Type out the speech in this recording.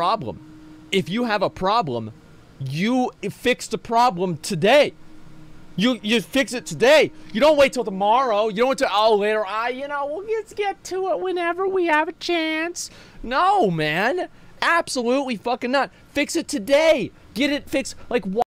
problem. If you have a problem, you fix the problem today. You you fix it today. You don't wait till tomorrow. You don't wait till oh later. I you know we'll just get to it whenever we have a chance. No man, absolutely fucking not. Fix it today. Get it fixed. Like why?